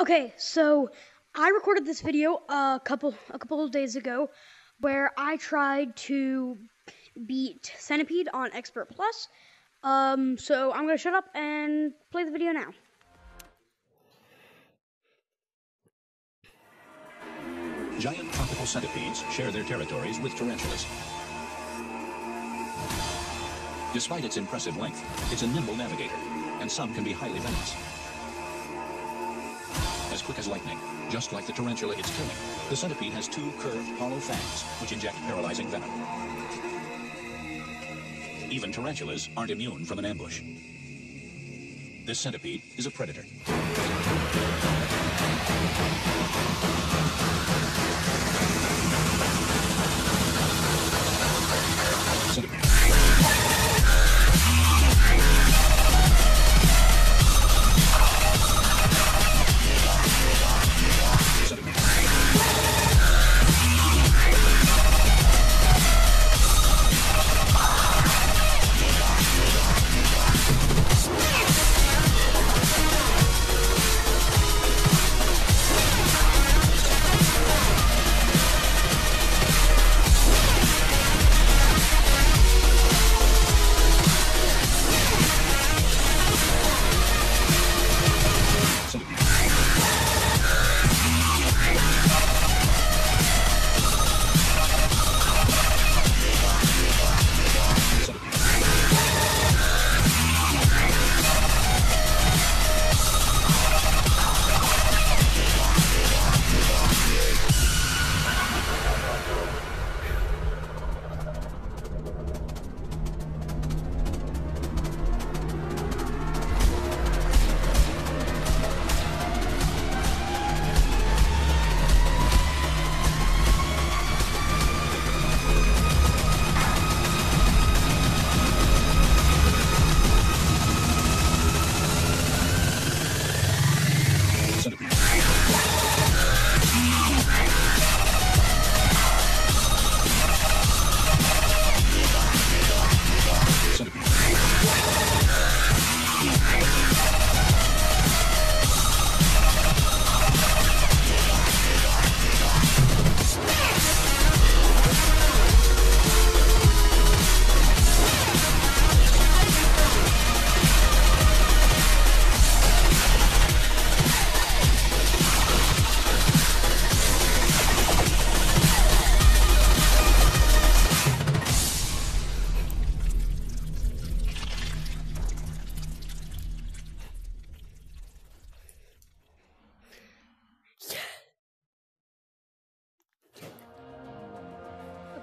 Okay, so I recorded this video a couple a couple of days ago where I tried to beat Centipede on Expert Plus. Um, so I'm gonna shut up and play the video now. Giant tropical centipedes share their territories with tarantulas. Despite its impressive length, it's a nimble navigator, and some can be highly venomous. As quick as lightning, just like the tarantula it's killing, the centipede has two curved, hollow fangs which inject paralyzing venom. Even tarantulas aren't immune from an ambush. This centipede is a predator.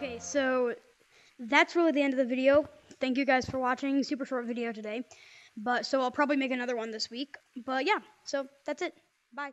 Okay, so that's really the end of the video. Thank you guys for watching. Super short video today. But so I'll probably make another one this week. But yeah, so that's it. Bye.